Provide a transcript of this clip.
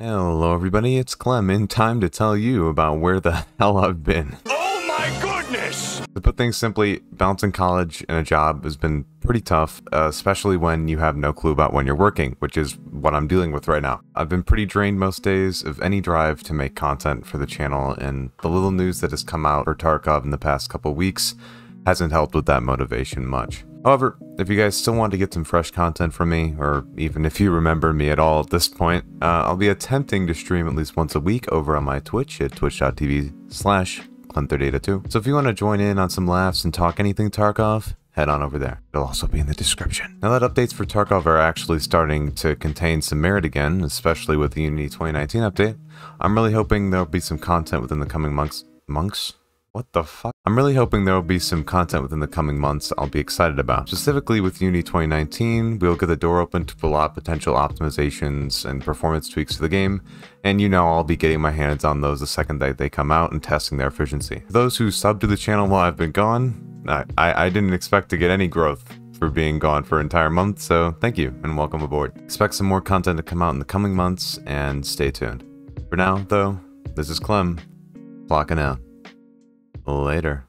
Hello everybody, it's Klemintime to tell you about where the hell I've been. Oh my goodness! To put things simply, balancing college and a job has been pretty tough, uh, especially when you have no clue about when you're working, which is what I'm dealing with right now. I've been pretty drained most days of any drive to make content for the channel, and the little news that has come out for Tarkov in the past couple weeks hasn't helped with that motivation much. However, if you guys still want to get some fresh content from me, or even if you remember me at all at this point, uh, I'll be attempting to stream at least once a week over on my Twitch at twitch.tv slash clem3082. So if you want to join in on some laughs and talk anything Tarkov, head on over there. It'll also be in the description. Now that updates for Tarkov are actually starting to contain some merit again, especially with the Unity 2019 update, I'm really hoping there'll be some content within the coming months. Monks? What the fuck? I'm really hoping there will be some content within the coming months I'll be excited about. Specifically with Unity 2019, we'll get the door open to a lot of potential optimizations and performance tweaks to the game, and you know I'll be getting my hands on those the second that they come out and testing their efficiency. For those who sub to the channel while I've been gone, I, I, I didn't expect to get any growth for being gone for an entire month, so thank you and welcome aboard. Expect some more content to come out in the coming months, and stay tuned. For now, though, this is Clem, clocking out. Later.